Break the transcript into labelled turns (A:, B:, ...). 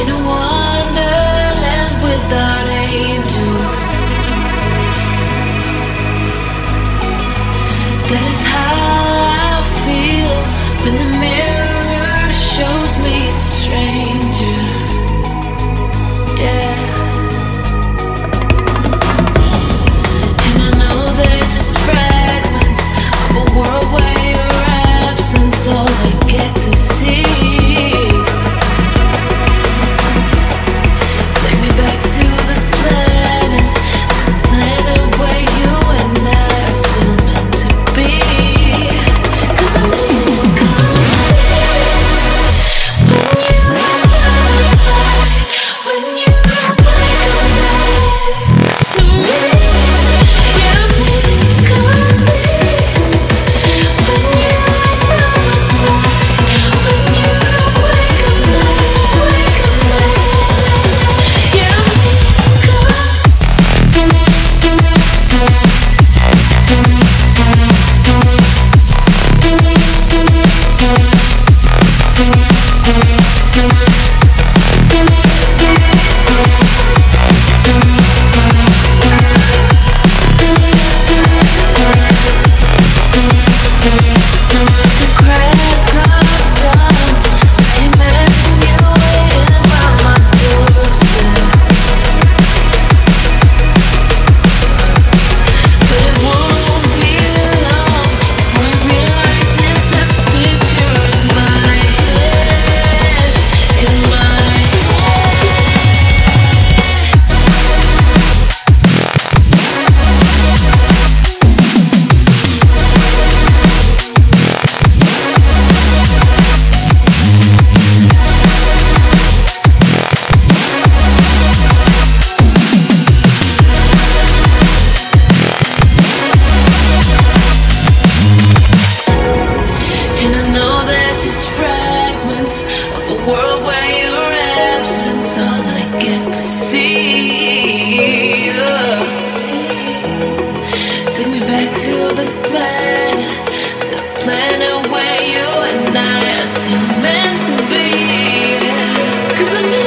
A: in a wonderland without angels. That is how get to see you. Take me back to the planet, the planet where you and I are still meant to be. Cause I'm